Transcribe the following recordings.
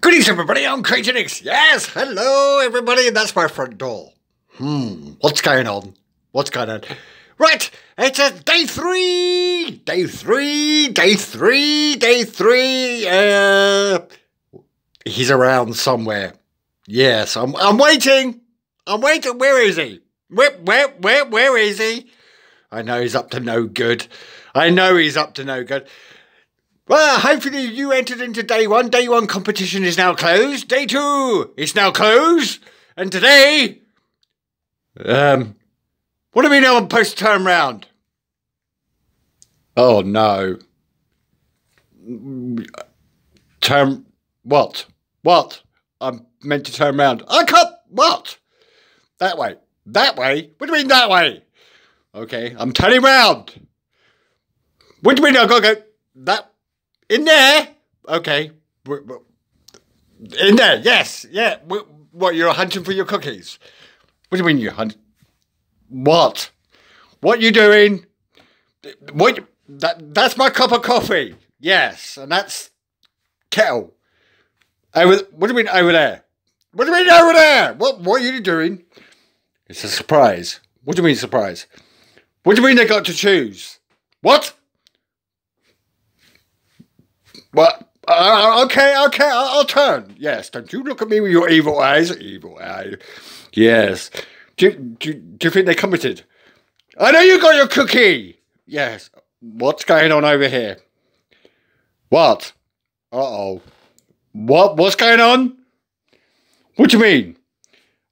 Greetings, everybody. I'm CrayGenix. Yes, hello, everybody, and that's my front door. Hmm, what's going on? What's going on? Right, it's a day three, day three, day three, day three. Uh, he's around somewhere. Yes, I'm. I'm waiting. I'm waiting. Where is he? Where, where, where, where is he? I know he's up to no good. I know he's up to no good. Well, hopefully you entered into day one. Day one competition is now closed. Day two is now closed. And today, um, what do we know on post turn round? Oh no. Turn what? What? I'm meant to turn round. I can't. What? That way. That way? What do you mean that way? Okay, I'm turning round. What do you mean I gotta go that in there? Okay. In there, yes, yeah. What, you're hunting for your cookies? What do you mean you hunt? What? What you doing? What? That, that's my cup of coffee. Yes, and that's kettle. Over, what do you mean over there? What do you mean over there? What, what are you doing? It's a surprise. What do you mean surprise? What do you mean they got to choose? What? Well, uh, okay, okay, I'll, I'll, turn. Yes, don't you look at me with your evil eyes. Evil eye. Yes. Do, do, do you think they committed? I know you got your cookie. Yes. What's going on over here? What? Uh-oh. What? What's going on? What do you mean?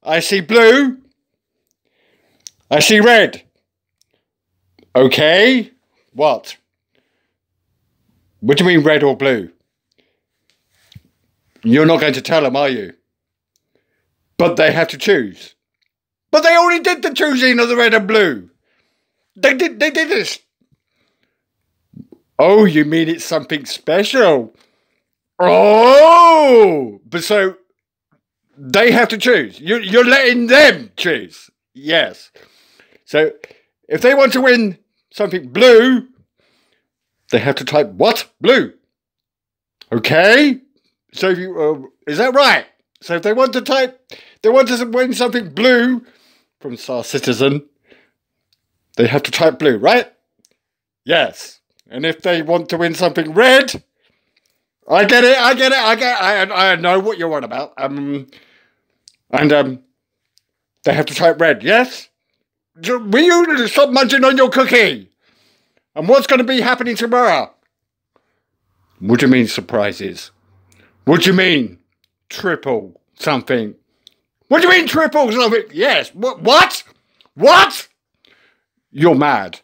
I see blue. I see red. Okay. What? What do you mean red or blue? You're not going to tell them, are you? But they have to choose. But they already did the choosing of the red and blue. They did they did this. Oh, you mean it's something special? Oh, but so they have to choose. You're, you're letting them choose. Yes. So if they want to win something blue, they have to type what? Blue. Okay. So if you, uh, is that right? So if they want to type, they want to win something blue from Star Citizen, they have to type blue, right? Yes. And if they want to win something red, I get it, I get it, I get I, I know what you're on about. Um, and um, they have to type red, yes? Will you stop munching on your cookie? And what's going to be happening tomorrow? What do you mean surprises? What do you mean triple something? What do you mean triple something? Yes. What? What? What? You're mad.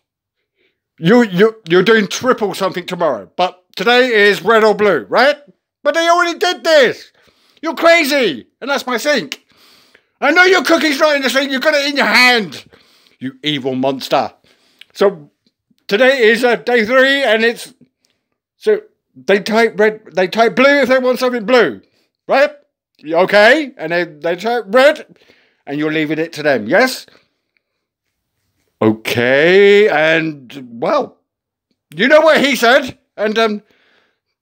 You you you're doing triple something tomorrow, but today is red or blue, right? But they already did this. You're crazy, and that's my sink. I know your cookie's not in the sink. You've got it in your hand. You evil monster. So today is uh, day three, and it's so they type red, they type blue if they want something blue, right? Okay, and they they type red, and you're leaving it to them, yes? Okay, and well, you know what he said, and um,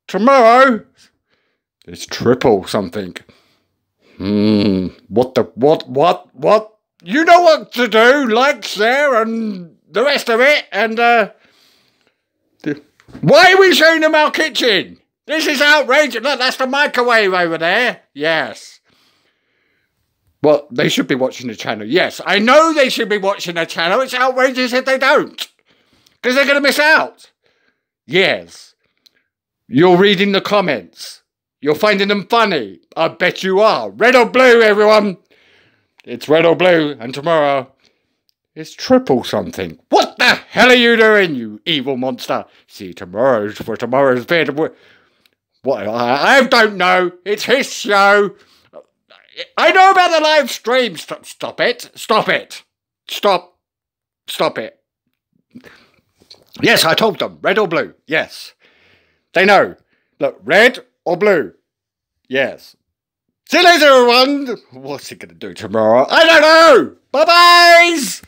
tomorrow it's triple something. Hmm, what the what what what? You know what to do, like share, and the rest of it, and uh, why are we showing them our kitchen? This is outrageous. Look, that's the microwave over there. Yes. Well, they should be watching the channel. Yes, I know they should be watching the channel. It's outrageous if they don't. Because they're going to miss out. Yes. You're reading the comments. You're finding them funny. I bet you are. Red or blue, everyone. It's red or blue. And tomorrow it's triple something. What the hell are you doing, you evil monster? See tomorrow's for tomorrow's vid. What? I, I don't know. It's his show. I know about the live stream. Stop, stop it. Stop it. Stop. Stop it. Yes, I told them. Red or blue. Yes. They know. Look, red or blue. Yes. See you later, everyone. What's he going to do tomorrow? I don't know. Bye-byes.